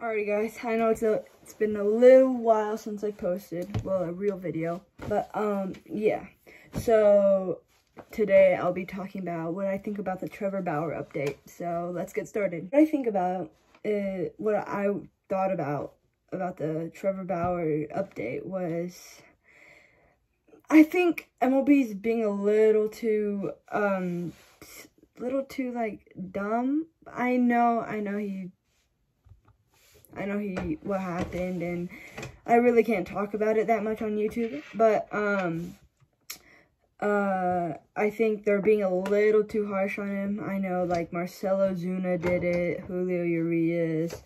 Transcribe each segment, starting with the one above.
Alrighty guys, I know it's a it's been a little while since I posted, well, a real video, but um yeah. So today I'll be talking about what I think about the Trevor Bauer update. So let's get started. What I think about it, what I thought about about the Trevor Bauer update was I think MLB is being a little too um little too like dumb. I know I know he I know he what happened and I really can't talk about it that much on YouTube, but um uh I think they're being a little too harsh on him. I know like Marcell Ozuna did it, Julio Urias,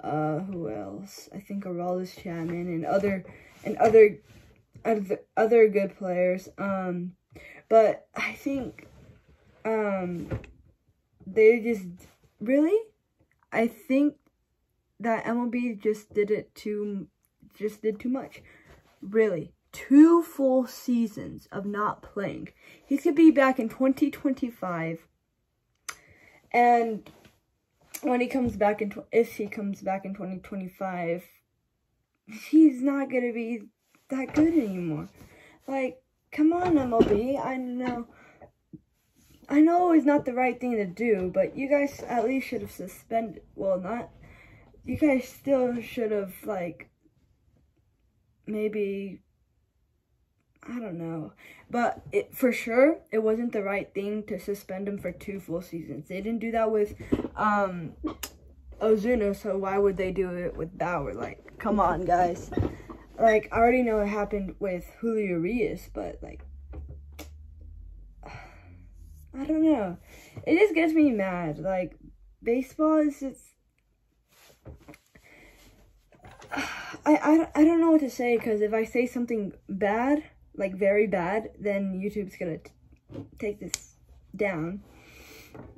uh who else? I think Aroldis Chapman and other and other other other good players. Um but I think um they just really I think that MLB just did it too, just did too much. Really, two full seasons of not playing. He could be back in 2025. And when he comes back in, if he comes back in 2025, he's not going to be that good anymore. Like, come on, MLB. I know. I know it's not the right thing to do, but you guys at least should have suspended, well, not you guys still should have, like, maybe, I don't know. But it, for sure, it wasn't the right thing to suspend him for two full seasons. They didn't do that with um, Ozuna, so why would they do it with Bauer? Like, come on, guys. Like, I already know it happened with Julio Urias, but, like, I don't know. It just gets me mad. Like, baseball is just I, I, I don't know what to say because if I say something bad, like very bad, then YouTube's gonna take this down.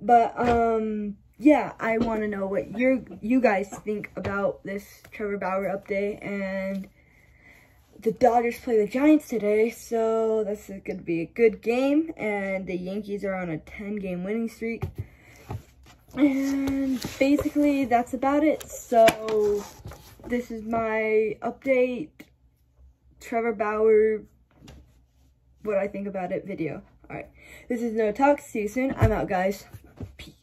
But, um, yeah, I want to know what you you guys think about this Trevor Bauer update. And the Dodgers play the Giants today, so this is going to be a good game. And the Yankees are on a 10-game winning streak. And basically, that's about it. So, this is my update, Trevor Bauer, what I think about it video. Alright, this is Noah Talk. See you soon. I'm out, guys. Peace.